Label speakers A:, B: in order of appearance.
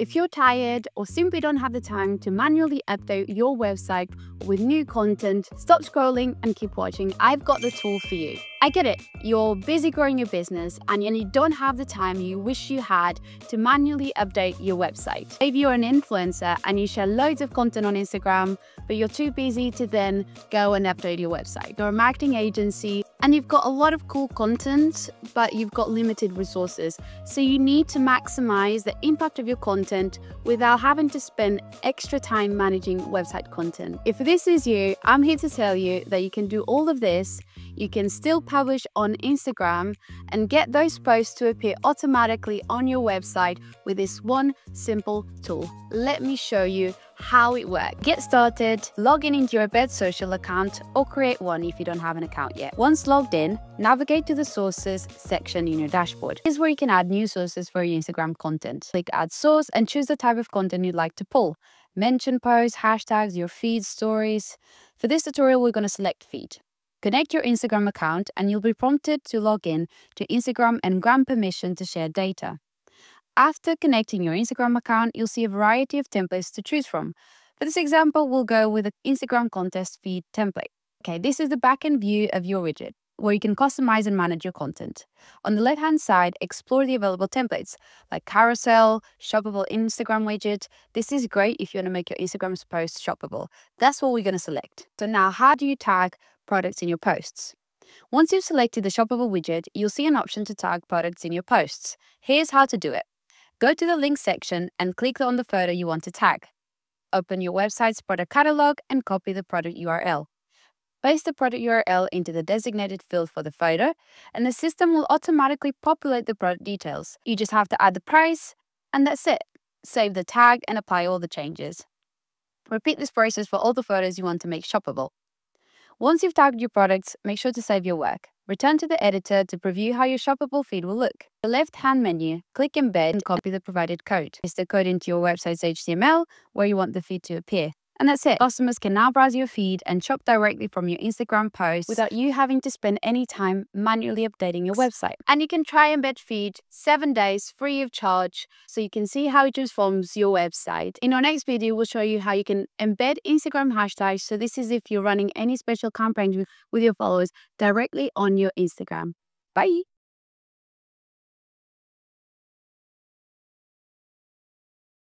A: If you're tired or simply don't have the time to manually update your website with new content, stop scrolling and keep watching. I've got the tool for you. I get it, you're busy growing your business and you don't have the time you wish you had to manually update your website. Maybe you're an influencer and you share loads of content on Instagram, but you're too busy to then go and update your website. You're a marketing agency and you've got a lot of cool content, but you've got limited resources. So you need to maximize the impact of your content without having to spend extra time managing website content. If this is you, I'm here to tell you that you can do all of this you can still publish on Instagram and get those posts to appear automatically on your website with this one simple tool. Let me show you how it works. Get started, log in into your EmbedSocial account or create one if you don't have an account yet. Once logged in, navigate to the sources section in your dashboard. Here's where you can add new sources for your Instagram content. Click add source and choose the type of content you'd like to pull. Mention posts, hashtags, your feed, stories. For this tutorial, we're going to select feed. Connect your Instagram account and you'll be prompted to log in to Instagram and grant permission to share data. After connecting your Instagram account, you'll see a variety of templates to choose from. For this example, we'll go with the Instagram contest feed template. Okay, this is the backend view of your widget, where you can customize and manage your content. On the left-hand side, explore the available templates, like carousel, shoppable Instagram widget. This is great if you want to make your Instagram post shoppable. That's what we're going to select. So now, how do you tag products in your posts. Once you've selected the shoppable widget, you'll see an option to tag products in your posts. Here's how to do it. Go to the link section and click on the photo you want to tag. Open your website's product catalog and copy the product URL. Paste the product URL into the designated field for the photo, and the system will automatically populate the product details. You just have to add the price, and that's it. Save the tag and apply all the changes. Repeat this process for all the photos you want to make shoppable. Once you've tagged your products, make sure to save your work. Return to the editor to preview how your shoppable feed will look. The left-hand menu, click Embed and copy the provided code. Paste the code into your website's HTML where you want the feed to appear. And that's it. Customers can now browse your feed and shop directly from your Instagram posts without you having to spend any time manually updating your website. And you can try Embed Feed seven days free of charge so you can see how it transforms your website. In our next video, we'll show you how you can embed Instagram hashtags. So this is if you're running any special campaigns with your followers directly on your Instagram. Bye.